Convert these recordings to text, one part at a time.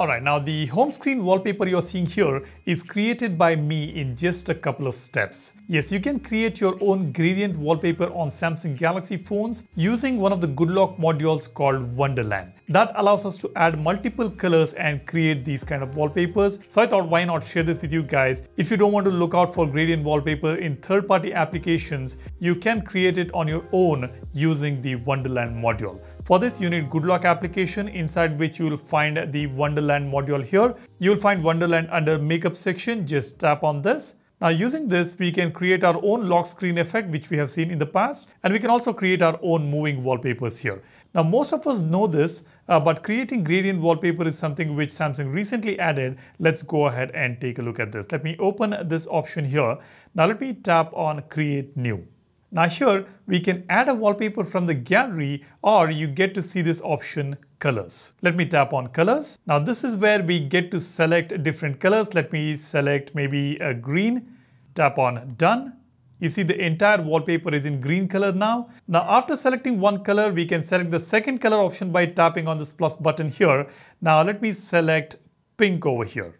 Alright, now the home screen wallpaper you're seeing here is created by me in just a couple of steps. Yes, you can create your own gradient wallpaper on Samsung Galaxy phones using one of the Goodlock modules called Wonderland. That allows us to add multiple colors and create these kind of wallpapers. So I thought why not share this with you guys. If you don't want to look out for gradient wallpaper in third-party applications, you can create it on your own using the Wonderland module. For this, you need Goodlock application inside which you will find the Wonderland module here. You will find Wonderland under makeup section. Just tap on this. Now using this, we can create our own lock screen effect, which we have seen in the past, and we can also create our own moving wallpapers here. Now most of us know this, uh, but creating gradient wallpaper is something which Samsung recently added. Let's go ahead and take a look at this. Let me open this option here. Now let me tap on create new. Now here we can add a wallpaper from the gallery or you get to see this option colors. Let me tap on colors. Now this is where we get to select different colors. Let me select maybe a green, tap on done. You see the entire wallpaper is in green color now. Now after selecting one color, we can select the second color option by tapping on this plus button here. Now let me select pink over here.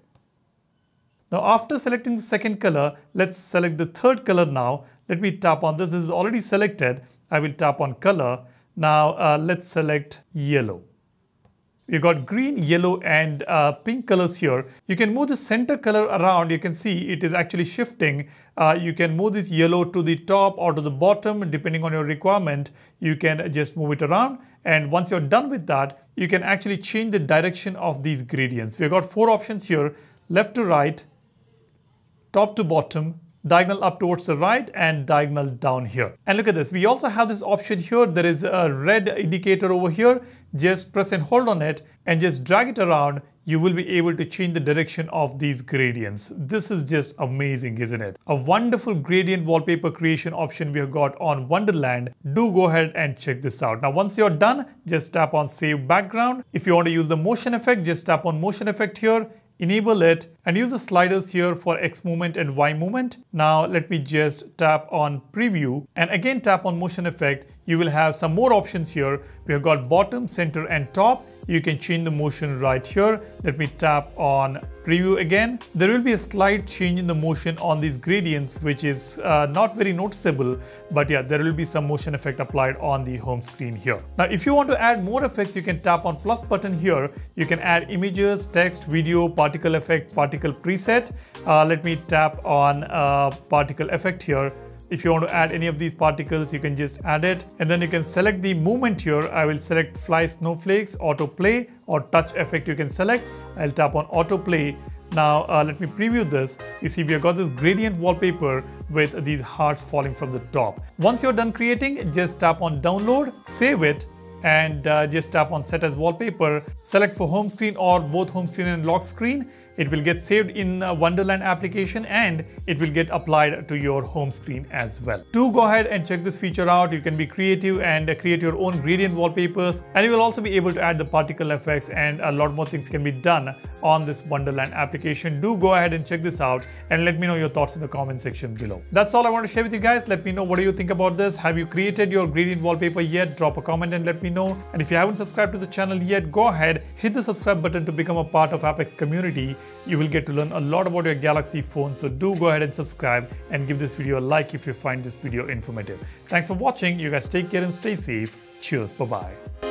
Now after selecting the second color, let's select the third color now. Let me tap on this. This is already selected. I will tap on color. Now uh, let's select yellow. We've got green, yellow and uh, pink colors here. You can move the center color around. You can see it is actually shifting. Uh, you can move this yellow to the top or to the bottom depending on your requirement. You can just move it around. And once you're done with that, you can actually change the direction of these gradients. We've got four options here, left to right, top to bottom, diagonal up towards the right and diagonal down here. And look at this, we also have this option here. There is a red indicator over here. Just press and hold on it and just drag it around. You will be able to change the direction of these gradients. This is just amazing, isn't it? A wonderful gradient wallpaper creation option we have got on Wonderland. Do go ahead and check this out. Now, once you're done, just tap on save background. If you want to use the motion effect, just tap on motion effect here enable it and use the sliders here for X movement and Y movement. Now let me just tap on preview and again tap on motion effect. You will have some more options here. We have got bottom, center and top. You can change the motion right here. Let me tap on preview again. There will be a slight change in the motion on these gradients which is uh, not very noticeable but yeah there will be some motion effect applied on the home screen here. Now if you want to add more effects you can tap on plus button here. You can add images, text, video, particle effect, particle preset. Uh, let me tap on uh, particle effect here if you want to add any of these particles, you can just add it. And then you can select the movement here. I will select fly snowflakes, autoplay or touch effect you can select. I'll tap on autoplay. Now uh, let me preview this. You see we have got this gradient wallpaper with these hearts falling from the top. Once you're done creating, just tap on download, save it and uh, just tap on set as wallpaper. Select for home screen or both home screen and lock screen it will get saved in Wonderland application and it will get applied to your home screen as well. Do go ahead and check this feature out. You can be creative and create your own gradient wallpapers and you will also be able to add the particle effects and a lot more things can be done on this Wonderland application. Do go ahead and check this out and let me know your thoughts in the comment section below. That's all I want to share with you guys. Let me know what do you think about this. Have you created your gradient wallpaper yet? Drop a comment and let me know. And if you haven't subscribed to the channel yet, go ahead, hit the subscribe button to become a part of AppX community you will get to learn a lot about your Galaxy phone. So do go ahead and subscribe and give this video a like if you find this video informative. Thanks for watching. You guys take care and stay safe. Cheers. Bye-bye.